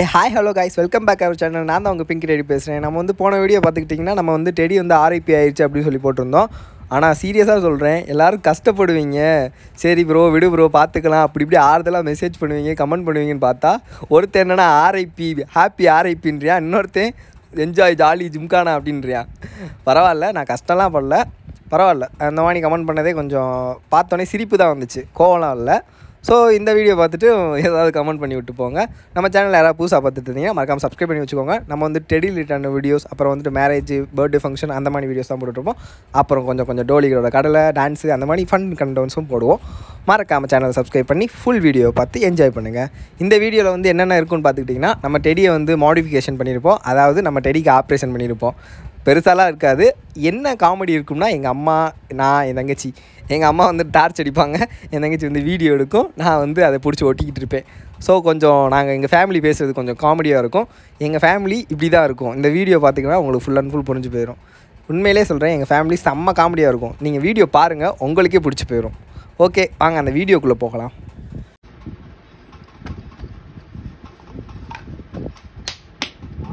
A hi hello guys welcome back our channel நான் தான் உங்கள் பிங்க் டெடி பேசுகிறேன் நம்ம வந்து போன வீடியோ பார்த்துக்கிட்டிங்கன்னா நம்ம வந்து டெடி வந்து ஆர்ஐபி ஆயிடுச்சு அப்படின்னு சொல்லி போட்டிருந்தோம். ஆனால் சீரியஸாக சொல்கிறேன் எல்லோரும் கஷ்டப்படுவீங்க. சரி ப்ரோ விடு ப்ரோ பார்த்துக்கலாம். அப்படி இப்படி ஆறுதலாக மெசேஜ் பண்ணுவீங்க கமெண்ட் பண்ணுவீங்கன்னு பார்த்தா ஒருத்தர் என்னென்னா ஆர்ஐபி ஹாப்பி ஆர்ஐபின்றியா இன்னொருத்தன் என்ஜாய் ஜாலி ஜிம்கானா அப்படின்றியா? பரவாயில்ல நான் கஷ்டம்லாம் படல. பரவாயில்ல. அந்த மாதிரி கமெண்ட் பண்ணதே கொஞ்சம் பார்த்தோன்னே சிரிப்பு தான் வந்துச்சு. கோவம்லாம் இல்லை ஸோ இந்த வீடியோ பார்த்துட்டு ஏதாவது கமெண்ட் பண்ணி விட்டு போங்க. நம்ம சேனல் யாராவது புதுசாக பார்த்துட்டு இருந்தீங்கன்னா மறக்காமல் சப்ஸ்கிரைப் பண்ணி வச்சுக்கோங்க. நம்ம வந்து டெடி ரிட்டர்ன் வீடியோஸ் அப்புறம் வந்துட்டு மேரேஜ் பர்த்டே ஃபங்க்ஷன் அந்த மாதிரி வீடியோஸ் தான் போட்டுருப்போம் அப்புறம் கொஞ்சம் கொஞ்சம் டோலிகளோட கடலை டான்ஸு அந்த மாதிரி ஃபன் கண்டென்ட்ஸும் போடுவோம். மறக்காமல் சேனலை சப்ஸ்கிரைப் பண்ணி ஃபுல் வீடியோ பார்த்து என்ஜாய் பண்ணுங்கள் இந்த வீடியோவில் வந்து என்னென்ன இருக்குன்னு பார்த்துக்கிட்டிங்கன்னா நம்ம டெடியை வந்து மாடிஃபிகேஷன் பண்ணியிருப்போம். அதாவது நம்ம டெடிக்கு ஆப்ரேஷன் பண்ணியிருப்போம். பெருசாலாம் இருக்காது. என்ன காமெடி இருக்கும்னா எங்கள் அம்மா நான் என் தங்கச்சி. எங்கள் அம்மா வந்து டார்ச் அடிப்பாங்க. என் தங்கச்சி வந்து வீடியோ எடுக்கும். நான் வந்து அதை பிடிச்சி ஒட்டிக்கிட்டு இருப்பேன். ஸோ கொஞ்சம் நாங்கள் எங்கள் ஃபேமிலி பேசுகிறது கொஞ்சம் காமெடியாக இருக்கும். எங்கள் ஃபேமிலி இப்படி தான் இருக்கும். இந்த வீடியோ பார்த்தீங்கன்னா உங்களுக்கு ஃபுல் அண்ட் ஃபுல் புரிஞ்சு போயிடும் உண்மையிலே சொல்கிறேன் எங்கள் ஃபேமிலி செம்ம காமெடியாக இருக்கும். நீங்கள் வீடியோ பாருங்கள் உங்களுக்கே பிடிச்சி போயிடும் ஓகே வாங்க அந்த வீடியோக்குள்ளே போகலாம்.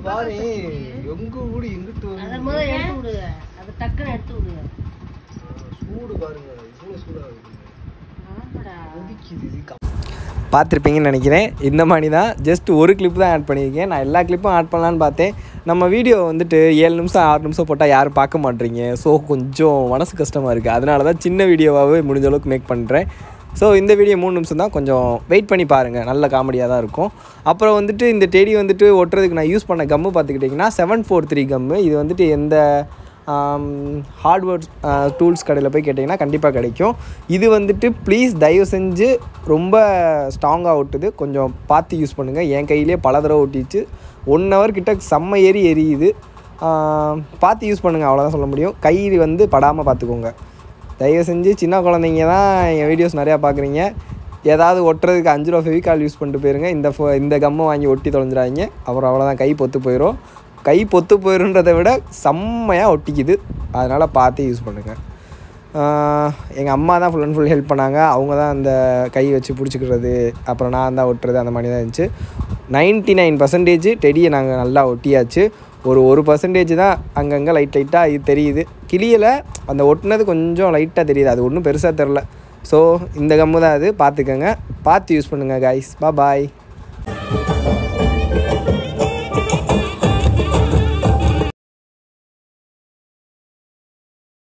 பாரு எங்க ஊடு எங்கிட்டு அதை வந்து முதல்ல எடுத்து விடுங்க. அதை டக்குன்னு எடுத்து விடுங்க. சூடு பாருங்க இவ்வளோ சூடாக இருக்குது ஆமாடா. கொதிக்குது இது. கம்- பார்த்துருப்பீங்கன்னு நினைக்கிறேன். இந்த மாதிரி தான். ஜஸ்ட் ஒரு கிளிப் தான் ஆட் பண்ணியிருக்கேன். நான் எல்லா கிளிப்பும் ஆட் பண்ணலான்னு பார்த்தேன். நம்ம வீடியோ வந்துட்டு ஏழு நிமிஷம் ஆறு நிமிஷம் போட்டால் யாரும் பார்க்க மாட்டீங்க. ஸோ கொஞ்சம் மனசு கஷ்டமாக இருக்குது அதனால தான் சின்ன வீடியோவாகவே முடிஞ்ச அளவுக்கு மேக் பண்ணுறேன் ஸோ இந்த வீடியோ மூணு நிமிஷம் தான். கொஞ்சம் வெயிட் பண்ணி பாருங்கள் நல்ல காமெடியாக தான் இருக்கும். அப்புறம் வந்துட்டு இந்த டெடி வந்துட்டு ஒட்டுறதுக்கு நான் யூஸ் பண்ண கம்மு பார்த்துக்கிட்டிங்கன்னா செவன் ஃபோர் த்ரீ கம்மு இது வந்துட்டு எந்த ஹார்ட்வேர் டூல்ஸ் கடையில் போய் கேட்டிங்கன்னா கண்டிப்பாக கிடைக்கும். இது வந்துட்டு ப்ளீஸ் தயவு செஞ்சு ரொம்ப ஸ்ட்ராங்காக ஒட்டுது. கொஞ்சம் பார்த்து யூஸ் பண்ணுங்கள் என் கையிலே பல தடவை ஒட்டிச்சு. ஒன் ஹவர் கிட்ட செம்ம ஏறி எரியுது. பார்த்து யூஸ் பண்ணுங்கள் அவ்வளோதான் சொல்ல முடியும். கை வந்து படாமல் பார்த்துக்கோங்க. தயவு செஞ்சு சின்ன குழந்தைங்க தான் என் வீடியோஸ் நிறையா பார்க்குறீங்க. ஏதாவது ஒட்டுறதுக்கு அஞ்சு ரூபா ஃபெவிகால் யூஸ் பண்ணிட்டு போயிருங்க. இந்த ஃபோ இந்த கம்மை வாங்கி ஒட்டி தொலைஞ்சிடாங்க அப்புறம் அவ்வளோதான் கை பொத்து போயிடும் கை பொத்து போயிருன்றதை விட செம்மையாக ஒட்டிக்குது. அதனால் பார்த்து யூஸ் பண்ணுங்கள் எங்கள் அம்மா தான் ஃபுல் அண்ட் ஃபுல் ஹெல்ப் பண்ணாங்க. அவங்க தான் அந்த கை வச்சு பிடிச்சிக்கிறது. அப்புறம் நான் தான் ஒட்டுறது. அந்த மாதிரி தான் இருந்துச்சு. நைன்ட்டி நைன் பர்சன்டேஜ் டெடியை நாங்கள் நல்லா ஒட்டியாச்சு. ஒரு ஒரு பர்சன்டேஜ் தான் அங்கங்கே லைட் லைட்டாக இது தெரியுது. கிளியில் அந்த ஒட்டினது கொஞ்சம் லைட்டாக தெரியுது. அது ஒன்றும் பெருசாக தெரில ஸோ இந்த கம்மு தான் அது. பார்த்துக்கோங்க. பார்த்து யூஸ் பண்ணுங்கள் காய்ஸ் பா பாய்